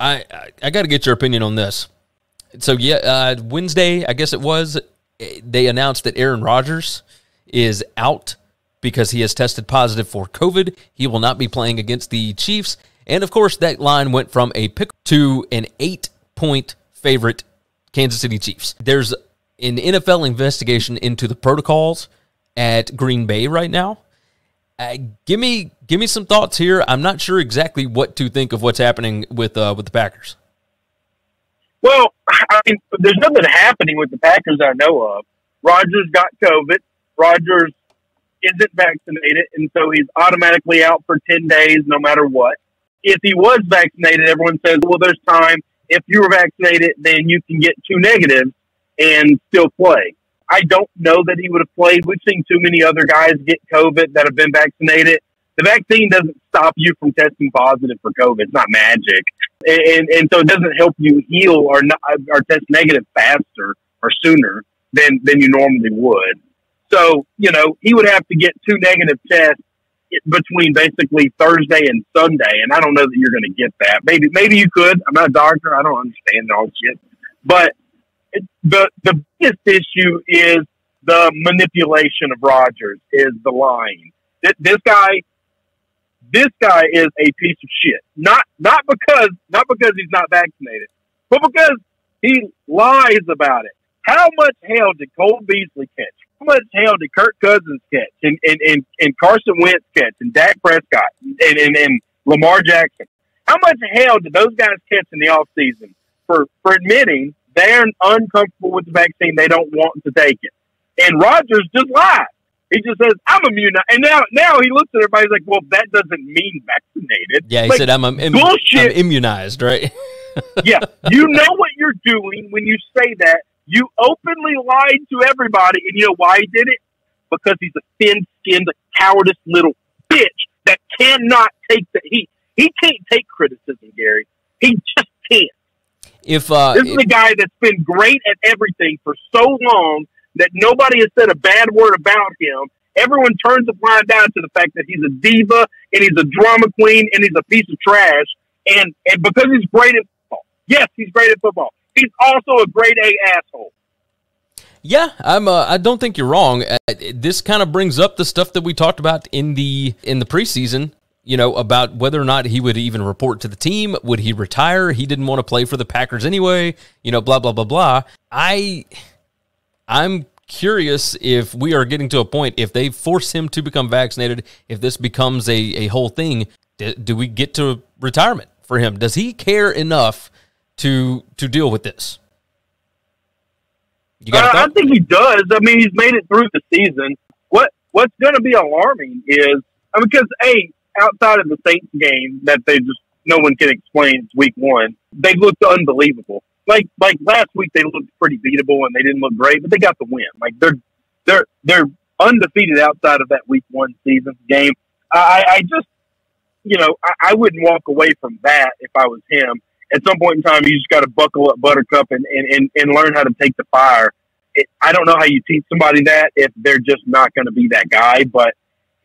I I, I got to get your opinion on this. So yeah, uh, Wednesday, I guess it was, they announced that Aaron Rodgers is out because he has tested positive for COVID. He will not be playing against the Chiefs. And of course, that line went from a pick to an eight point favorite Kansas City Chiefs. There's an NFL investigation into the protocols at Green Bay right now. Uh, give me give me some thoughts here. I'm not sure exactly what to think of what's happening with uh, with the Packers. Well, I mean, there's nothing happening with the Packers I know of. Rodgers got COVID. Rodgers isn't vaccinated, and so he's automatically out for 10 days no matter what. If he was vaccinated, everyone says, well, there's time. If you were vaccinated, then you can get two negatives and still play. I don't know that he would have played. We've seen too many other guys get COVID that have been vaccinated. The vaccine doesn't stop you from testing positive for COVID. It's not magic. And, and so it doesn't help you heal or, not, or test negative faster or sooner than, than you normally would. So, you know, he would have to get two negative tests between basically Thursday and Sunday. And I don't know that you're going to get that. Maybe, maybe you could. I'm not a doctor. I don't understand all shit. But the, the biggest issue is the manipulation of Rodgers is the lying. This guy, this guy is a piece of shit. Not, not because, not because he's not vaccinated, but because he lies about it. How much hell did Cole Beasley catch? How much hell did Kirk Cousins catch and, and, and, and Carson Wentz catch and Dak Prescott and, and, and Lamar Jackson? How much hell did those guys catch in the offseason for, for admitting they're uncomfortable with the vaccine, they don't want to take it? And Rodgers just lied. He just says, I'm immune. And now, now he looks at everybody like, well, that doesn't mean vaccinated. Yeah, he like, said, I'm, I'm, bullshit. I'm immunized, right? yeah. You know what you're doing when you say that. You openly lied to everybody, and you know why he did it? Because he's a thin-skinned, cowardice little bitch that cannot take the heat. He can't take criticism, Gary. He just can't. If uh, this is if, a guy that's been great at everything for so long that nobody has said a bad word about him. Everyone turns a blind eye to the fact that he's a diva and he's a drama queen and he's a piece of trash. And and because he's great at football, yes, he's great at football he's also a grade A asshole. Yeah, I'm. Uh, I don't think you're wrong. Uh, this kind of brings up the stuff that we talked about in the in the preseason. You know about whether or not he would even report to the team. Would he retire? He didn't want to play for the Packers anyway. You know, blah blah blah blah. I, I'm curious if we are getting to a point if they force him to become vaccinated. If this becomes a a whole thing, do, do we get to retirement for him? Does he care enough? to to deal with this? You got uh, I think he does. I mean, he's made it through the season. What What's going to be alarming is I mean, because a outside of the Saints game that they just no one can explain. It's week one. They looked unbelievable. Like like last week, they looked pretty beatable and they didn't look great, but they got the win. Like they're they're they're undefeated outside of that week one season game. I, I just you know I, I wouldn't walk away from that if I was him at some point in time, you just got to buckle up Buttercup and, and, and, and learn how to take the fire. I don't know how you teach somebody that if they're just not going to be that guy, but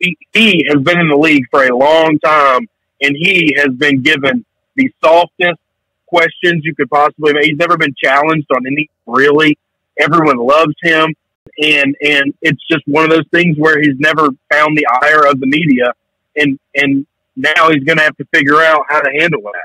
he, has been in the league for a long time and he has been given the softest questions you could possibly make. He's never been challenged on any really. Everyone loves him. And, and it's just one of those things where he's never found the ire of the media. And, and now he's going to have to figure out how to handle that.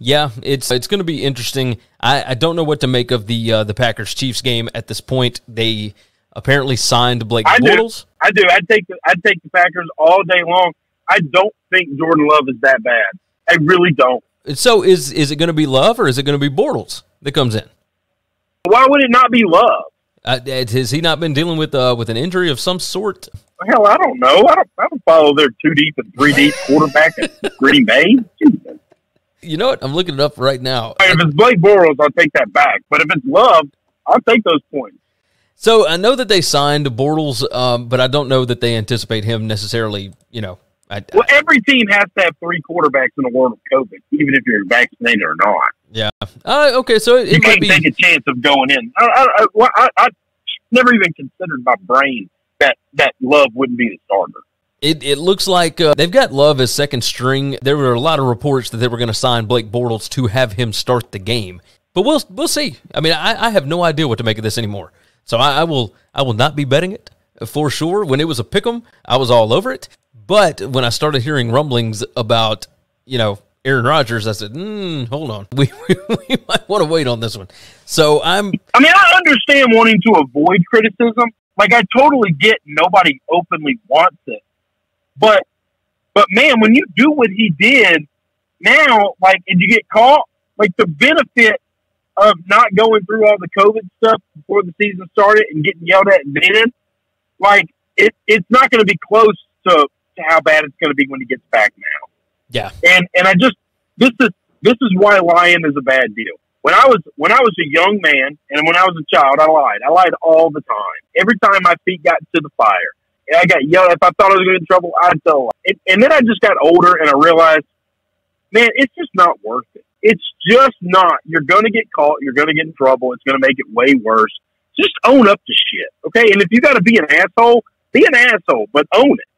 Yeah, it's it's going to be interesting. I, I don't know what to make of the uh, the Packers Chiefs game at this point. They apparently signed Blake I Bortles. Do. I do. I'd take the, I'd take the Packers all day long. I don't think Jordan Love is that bad. I really don't. So is is it going to be Love or is it going to be Bortles that comes in? Why would it not be Love? Uh, has he not been dealing with uh, with an injury of some sort? Hell, I don't know. I don't. I don't follow their two deep and three deep quarterback at Green Bay. Jesus. You know what? I'm looking it up right now. If it's Blake Bortles, I'll take that back. But if it's Love, I'll take those points. So I know that they signed Bortles, um, but I don't know that they anticipate him necessarily. You know, I, well, every team has to have three quarterbacks in the world of COVID, even if you're vaccinated or not. Yeah. Uh, okay, so it, you it can't be... take a chance of going in. I, I, I, I, never even considered my brain that that Love wouldn't be the starter. It, it looks like uh, they've got Love as second string. There were a lot of reports that they were going to sign Blake Bortles to have him start the game, but we'll we'll see. I mean, I, I have no idea what to make of this anymore. So I, I will I will not be betting it for sure. When it was a pick 'em, I was all over it. But when I started hearing rumblings about you know Aaron Rodgers, I said, mm, hold on, we, we, we might want to wait on this one. So I'm. I mean, I understand wanting to avoid criticism. Like I totally get nobody openly wants it but but man, when you do what he did now, like and you get caught, like the benefit of not going through all the COVID stuff before the season started and getting yelled at then, like it, it's not going to be close to, to how bad it's going to be when he gets back now. Yeah, and and I just this is this is why lying is a bad deal. When I was when I was a young man and when I was a child, I lied. I lied all the time. Every time my feet got to the fire, and I got yelled. At if I thought I was going to get in trouble, I'd tell. And, and then I just got older and I realized, man, it's just not worth it. It's just not. You're going to get caught. You're going to get in trouble. It's going to make it way worse. Just own up to shit, okay? And if you got to be an asshole, be an asshole, but own it.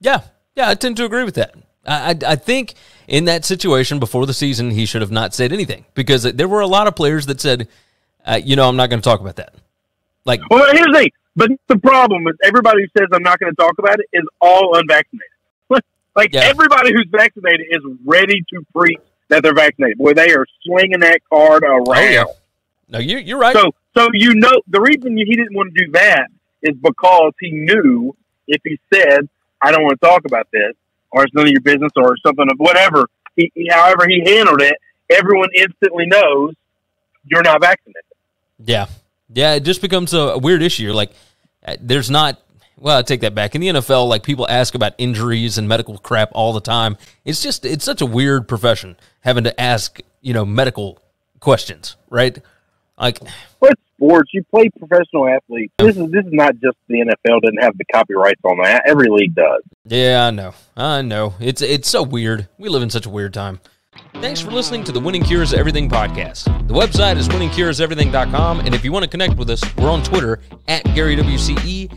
Yeah, yeah, I tend to agree with that. I, I, I think in that situation before the season, he should have not said anything because there were a lot of players that said, uh, you know, I'm not going to talk about that. Like, well, here's the thing. But the problem is everybody who says I'm not going to talk about it is all unvaccinated. like yeah. everybody who's vaccinated is ready to preach that they're vaccinated. Boy, they are slinging that card around. Oh, yeah. No, you, you're right. So, so you know the reason he didn't want to do that is because he knew if he said I don't want to talk about this or it's none of your business or something of whatever. He, however he handled it, everyone instantly knows you're not vaccinated. Yeah, yeah, it just becomes a, weird issue. You're like, uh, there's not. Well, I take that back. In the NFL, like people ask about injuries and medical crap all the time. It's just it's such a weird profession having to ask you know medical questions, right? Like, what sports? You play professional athletes. This is this is not just the NFL doesn't have the copyrights on that. Every league does. Yeah, I know. I know. It's it's so weird. We live in such a weird time. Thanks for listening to the Winning Cures Everything podcast. The website is winningcureseverything.com, and if you want to connect with us, we're on Twitter at Gary WCE,